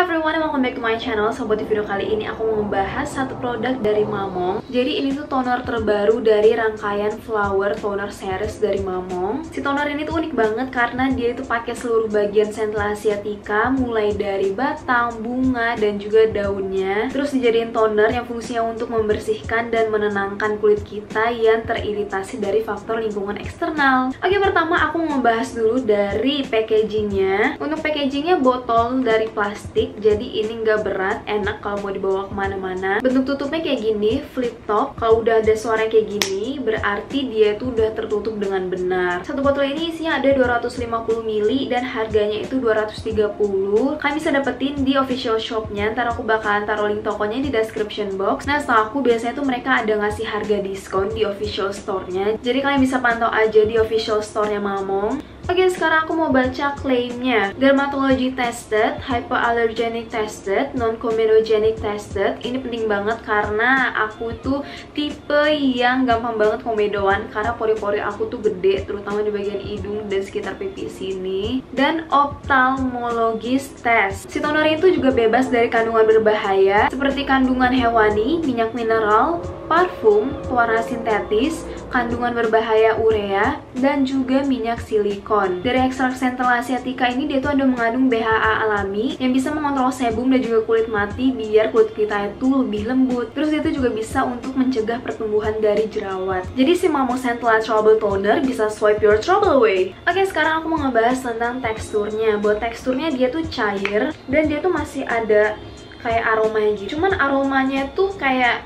everyone, welcome back to my channel. So buat di video kali ini aku mau membahas satu produk dari Mamong. Jadi ini tuh toner terbaru dari rangkaian Flower Toner Series dari Mamong. Si toner ini tuh unik banget karena dia itu pakai seluruh bagian Centella asiatica Mulai dari batang, bunga, dan juga daunnya. Terus dijadiin toner yang fungsinya untuk membersihkan dan menenangkan kulit kita Yang teriritasi dari faktor lingkungan eksternal. Oke pertama aku mau membahas dulu dari packagingnya. Untuk packagingnya botol dari plastik jadi ini nggak berat enak kalau mau dibawa ke mana-mana. Bentuk tutupnya kayak gini flip top. Kalau udah ada suara kayak gini berarti dia itu udah tertutup dengan benar. Satu botol ini isinya ada 250 ml dan harganya itu 230 kalian bisa dapetin di official shopnya. Ntar aku bakalan taruh link tokonya di description box. Nah setelah aku biasanya tuh mereka ada ngasih harga diskon di official store-nya. Jadi kalian bisa pantau aja di official store-nya Mamong Oke, sekarang aku mau baca klaimnya. Dermatology tested, hypoallergenic tested, non-comedogenic tested. Ini penting banget karena aku tuh tipe yang gampang banget komedoan karena pori-pori aku tuh gede, terutama di bagian hidung dan sekitar pipi sini. Dan ophthalmologist test. Si toner itu juga bebas dari kandungan berbahaya seperti kandungan hewani, minyak mineral, parfum, pewarna sintetis, kandungan berbahaya urea, dan juga minyak silikon. Dari ekstrak Centella asiatica ini dia tuh ada mengandung BHA alami yang bisa mengontrol sebum dan juga kulit mati biar kulit kita itu lebih lembut. Terus itu juga bisa untuk mencegah pertumbuhan dari jerawat. Jadi si Mamo Centella Trouble Toner bisa swipe your trouble away. Oke, sekarang aku mau ngebahas tentang teksturnya. Buat teksturnya dia tuh cair dan dia tuh masih ada kayak aromanya gitu. Cuman aromanya tuh kayak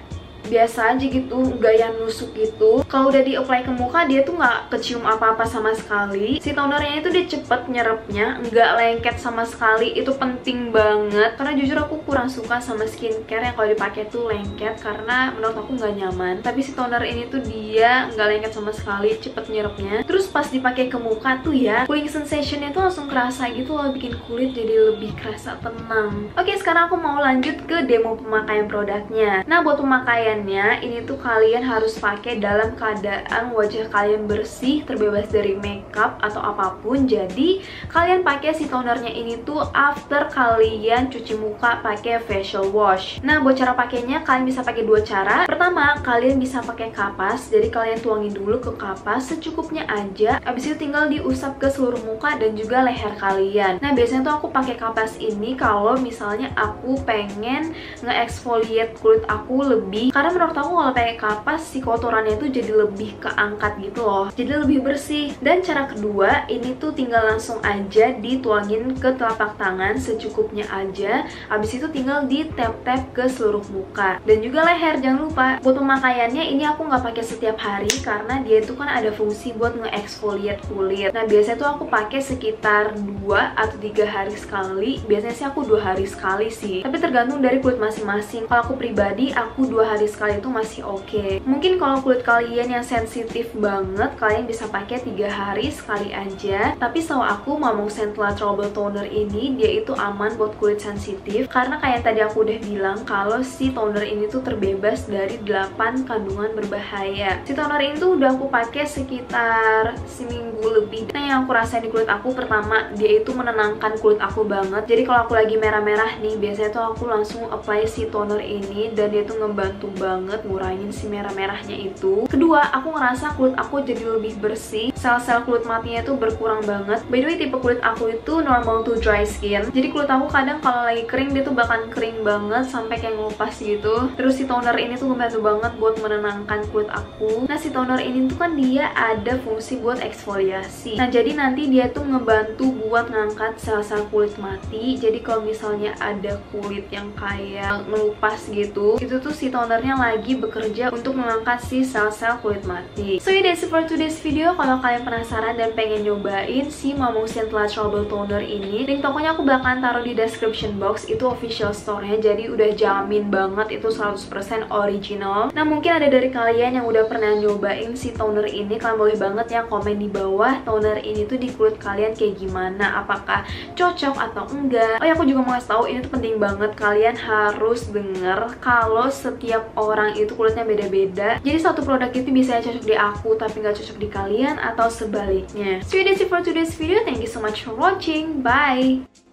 biasa aja gitu nggak yang nusuk gitu. Kalau udah di apply ke muka dia tuh nggak kecium apa-apa sama sekali. Si tonernya itu dia cepet nyerapnya nggak lengket sama sekali. Itu penting banget. Karena jujur aku kurang suka sama skincare yang kalau dipakai tuh lengket karena menurut aku nggak nyaman. Tapi si toner ini tuh dia nggak lengket sama sekali cepet nyerapnya. Terus pas dipakai ke muka tuh ya cooling sensationnya tuh langsung kerasa gitu loh bikin kulit jadi lebih kerasa tenang. Oke sekarang aku mau lanjut ke demo pemakaian produknya. Nah buat pemakaian pakaiannya ini tuh kalian harus pakai dalam keadaan wajah kalian bersih terbebas dari makeup atau apa pun. Jadi kalian pakai si tonernya ini tuh after kalian cuci muka pakai facial wash. Nah buat cara pakainya kalian bisa pakai dua cara. Pertama kalian bisa pakai kapas. Jadi kalian tuangin dulu ke kapas secukupnya aja. Abis itu tinggal diusap ke seluruh muka dan juga leher kalian. Nah biasanya tuh aku pakai kapas ini kalau misalnya aku pengen nge-exfoliate kulit aku lebih karena menurut aku kalau pakai kapas si kotorannya itu jadi lebih keangkat gitu loh. Jadi lebih bersih. Dan cara kedua ini tuh tinggal langsung aja dituangin ke telapak tangan secukupnya aja. Habis itu tinggal di tap-tap ke seluruh muka. Dan juga leher jangan lupa. Buat pemakaiannya ini aku nggak pakai setiap hari karena dia itu kan ada fungsi buat nge-exfoliate kulit. Nah biasanya tuh aku pakai sekitar 2 atau tiga hari sekali. Biasanya sih aku dua hari sekali sih. Tapi tergantung dari kulit masing-masing. Kalau aku pribadi aku dua hari sekali itu masih oke. Okay. mungkin kalau kulit kalian yang sensitif banget kalian bisa pakai tiga hari sekali aja. Tapi setahu aku Mamong Centella Trouble Toner ini dia itu aman buat kulit sensitif. Karena kayak tadi aku udah bilang kalau si toner ini tuh terbebas dari 8 kandungan berbahaya. Si toner ini tuh udah aku pakai sekitar seminggu lebih. Nah yang aku rasain di kulit aku pertama dia itu menenangkan kulit aku banget. Jadi kalau aku lagi merah-merah nih biasanya tuh aku langsung apply si toner ini dan dia tuh ngebantu banget ngurangin si merah-merahnya itu. Kedua aku ngerasa kulit aku jadi lebih bersih. Sel-sel kulit matinya itu berkurang banget. By the way tipe kulit aku itu normal to dry skin. Jadi kulit aku kadang kalau lagi kering dia tuh bahkan kering banget sampai kayak ngelupas gitu. Terus si toner ini tuh ngebantu banget buat menenangkan kulit aku. Nah si toner ini tuh kan dia ada fungsi buat eksfoliasi. Nah jadi nanti dia tuh ngebantu buat ngangkat sel-sel kulit mati. Jadi kalau misalnya ada kulit yang kayak ngelupas gitu itu tuh si tonernya lagi bekerja untuk mengangkat si sel-sel kulit mati. So yeah, that's it for today's video. Kalau kalian penasaran dan pengen nyobain si Mamong Centella Trouble Toner ini, link tokonya aku bakalan taruh di description box. Itu official store-nya, jadi udah jamin banget itu 100% original. Nah, mungkin ada dari kalian yang udah pernah nyobain si toner ini, kalian boleh banget ya komen di bawah toner ini tuh di kulit kalian kayak gimana. Apakah cocok atau enggak? Oh ya, aku juga mau kasih tahu ini tuh penting banget kalian harus denger kalau setiap orang itu kulitnya beda-beda. Jadi satu produk itu bisa cocok di aku tapi nggak cocok di kalian atau sebaliknya. So that's it for today's video. Thank you so much for watching. Bye